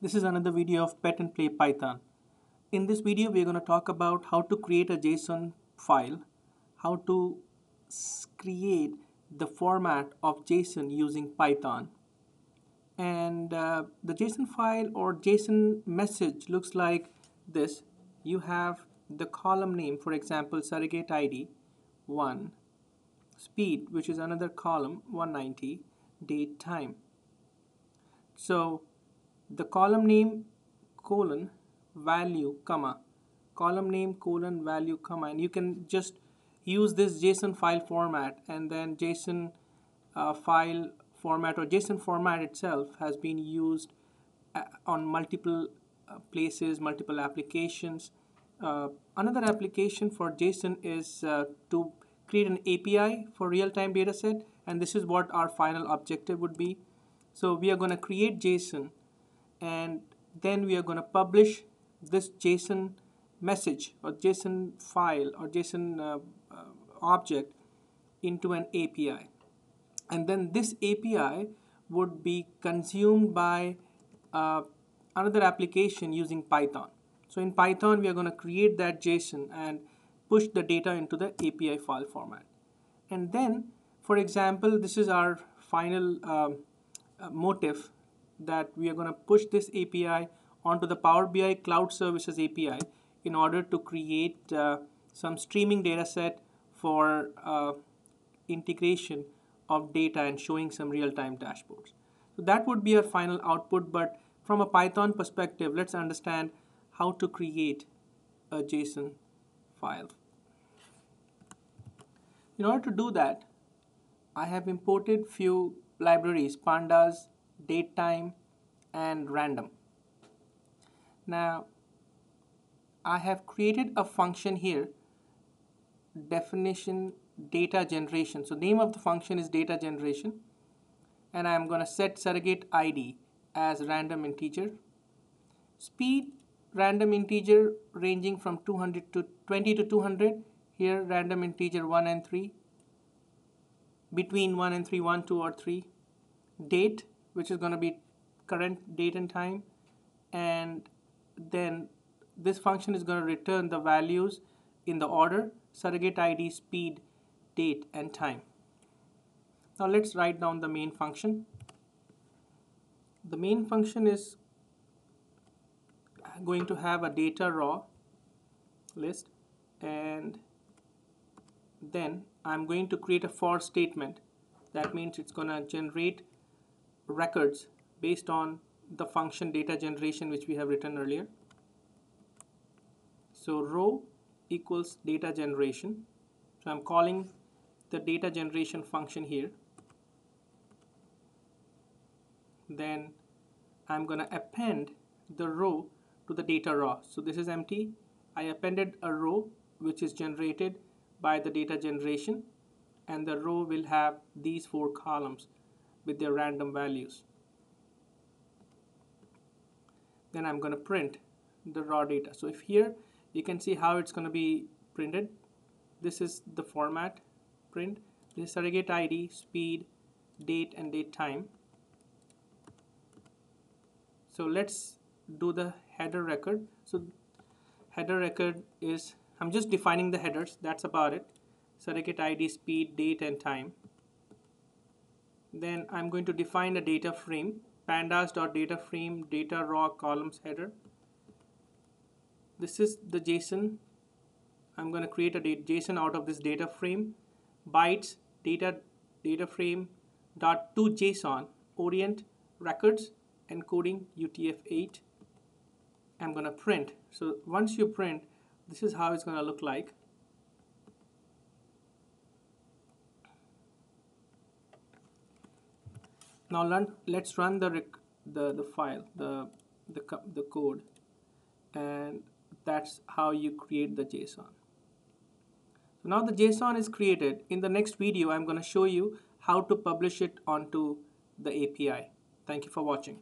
This is another video of Pet and Play Python. In this video, we're going to talk about how to create a JSON file, how to create the format of JSON using Python. And uh, the JSON file or JSON message looks like this. You have the column name, for example, surrogate ID 1, speed, which is another column 190, date time. So the column name colon value comma column name colon value comma and you can just use this JSON file format and then JSON uh, file format or JSON format itself has been used uh, on multiple uh, places, multiple applications. Uh, another application for JSON is uh, to create an API for real-time dataset and this is what our final objective would be. So we are going to create JSON and then we are going to publish this JSON message or JSON file or JSON uh, uh, object into an API and then this API would be consumed by uh, another application using Python. So in Python we are going to create that JSON and push the data into the API file format. And then for example this is our final um, motive that we are going to push this API onto the Power BI Cloud Services API in order to create uh, some streaming data set for uh, integration of data and showing some real-time dashboards. So that would be our final output, but from a Python perspective, let's understand how to create a JSON file. In order to do that, I have imported few libraries, pandas, datetime, and random. Now, I have created a function here, definition data generation. So name of the function is data generation, and I'm going to set surrogate ID as random integer. Speed random integer ranging from 200 to 20 to 200. Here random integer 1 and 3. Between 1 and 3, 1, 2 or 3. Date which is going to be current date and time. And then this function is going to return the values in the order surrogate id speed date and time. Now let's write down the main function. The main function is going to have a data raw list and then I'm going to create a for statement. That means it's going to generate records based on the function data generation which we have written earlier. So row equals data generation. So I'm calling the data generation function here. Then I'm going to append the row to the data raw. So this is empty. I appended a row which is generated by the data generation and the row will have these four columns with their random values. Then I'm going to print the raw data. So if here you can see how it's going to be printed. This is the format print. This is surrogate ID, speed, date and date time. So let's do the header record. So header record is I'm just defining the headers that's about it surrogate ID speed date and time then I'm going to define a data frame pandas.data frame data raw columns header. This is the JSON. I'm going to create a JSON out of this data frame bytes data data frame dot to JSON orient records encoding UTF-8 I'm going to print. So once you print this is how it's going to look like now learn, let's run the, the, the file, the, the, the code and that's how you create the JSON. So now the JSON is created. In the next video, I'm going to show you how to publish it onto the API. Thank you for watching.